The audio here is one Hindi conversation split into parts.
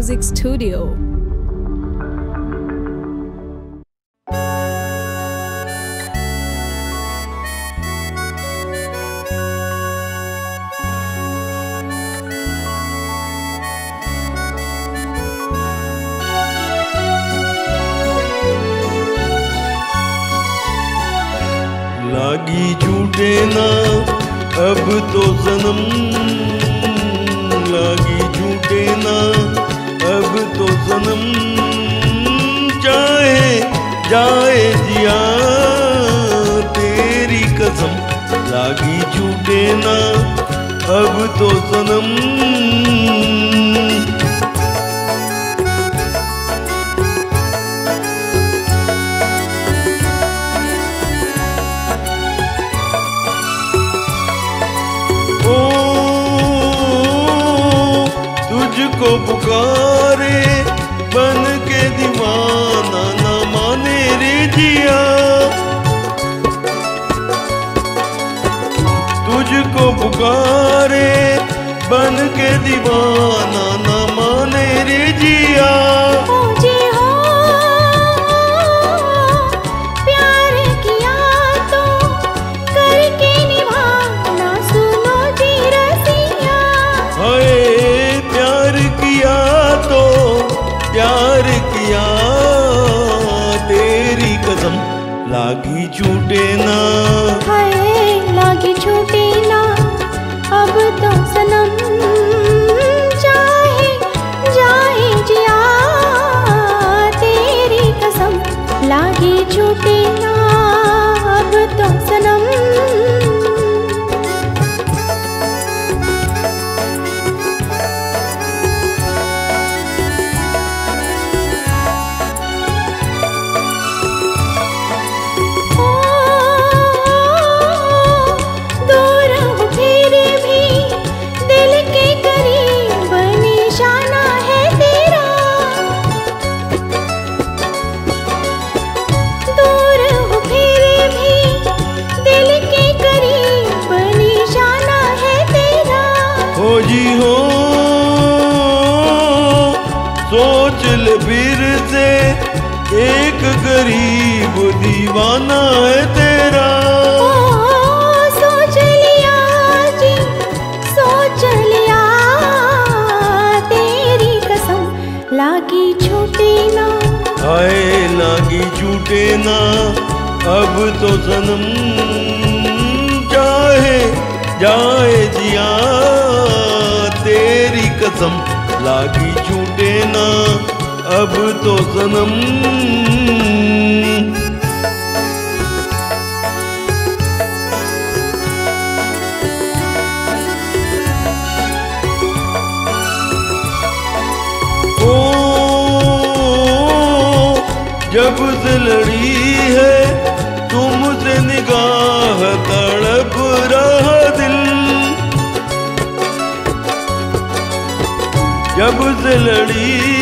Music Studio. लागी झूठे ना अब तो जन्म लागी झूठे ना अब तो जन्म चाहे, जाए जिया, तेरी कसम लागी झूठे ना, अब तो सनम। तुझको पुकारे तुझको पुकारे बन के दीवाना न माने रे जिया। मुझे प्यार किया तो करके निभाना सुनो जी रसिया। हाय प्यार किया तो प्यार किया तेरी कसम लागी छूटे ना। हाय लागी छूटे ना। अब तो सनम सोच ले फिर से एक गरीब दीवाना है तेरा। सोच लिया जी सोच लिया तेरी कसम लागी छूटे ना। आए लागी झूठे ना अब तो जन्म चाहे जाए जिया। तेरी कसम लागी झूठे ना अब तो सनम। ओ, जब से लड़ी है, तुमसे निगाह तड़प रहा दिल। जब से लड़ी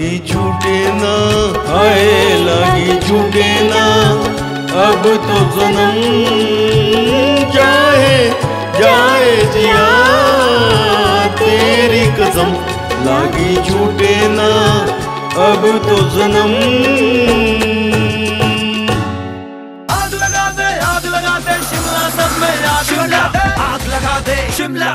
लागी छूटे ना हाय लागी छूटे ना। अब तो जन्म जाए जाए जिया तेरी कसम। लागी छूटे ना अब तो जन्म आग लगा दे आग लगा दे शिमला सब में आग लगा दे। आग लगा दे शिमला।